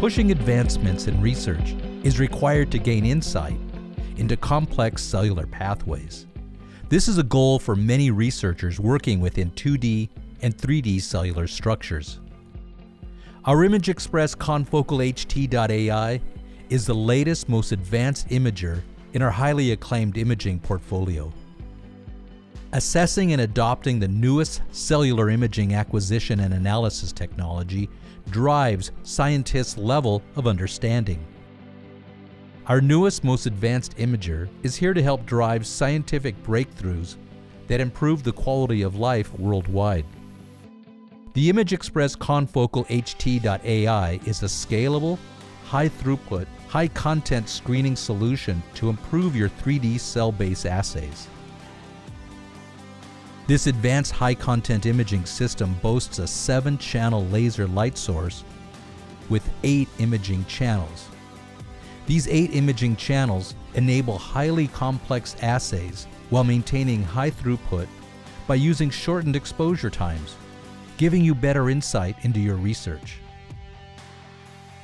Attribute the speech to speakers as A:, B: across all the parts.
A: Pushing advancements in research is required to gain insight into complex cellular pathways. This is a goal for many researchers working within 2D and 3D cellular structures. Our ImageXpress Confocal HT.AI is the latest, most advanced imager in our highly acclaimed imaging portfolio. Assessing and adopting the newest cellular imaging acquisition and analysis technology drives scientists' level of understanding. Our newest, most advanced imager is here to help drive scientific breakthroughs that improve the quality of life worldwide. The ImageXpress Confocal HT.AI is a scalable, high throughput, high content screening solution to improve your 3D cell based assays. This advanced high content imaging system boasts a 7 channel laser light source with 8 imaging channels. These 8 imaging channels enable highly complex assays while maintaining high throughput by using shortened exposure times, giving you better insight into your research.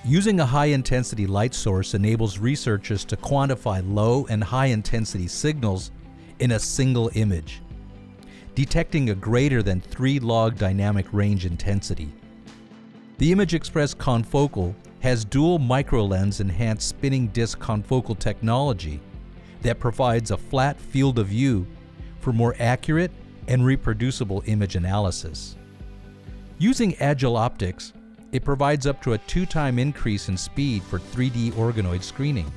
A: Using a high intensity light source enables researchers to quantify low and high intensity signals in a single image detecting a greater than 3 log dynamic range intensity. The ImageXpress confocal has dual microlens enhanced spinning disk confocal technology that provides a flat field of view for more accurate and reproducible image analysis. Using agile optics, it provides up to a two-time increase in speed for 3D organoid screening.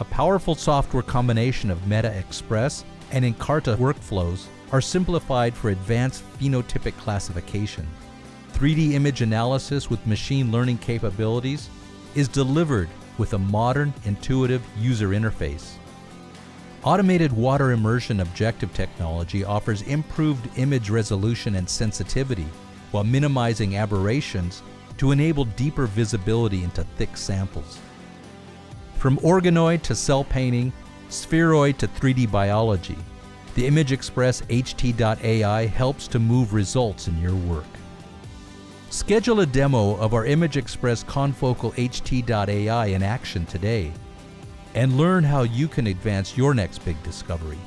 A: A powerful software combination of MetaXpress and IN Carta workflows are simplified for advanced phenotypic classification. 3D image analysis with machine learning capabilities is delivered with a modern, intuitive user interface. Automated water immersion objective technology offers improved image resolution and sensitivity while minimizing aberrations to enable deeper visibility into thick samples. From organoid to cell painting spheroid to 3D biology, the ImageXpress HT.AI helps to move results in your work. Schedule a demo of our ImageXpress Confocal HT.AI in action today and learn how you can advance your next big discovery.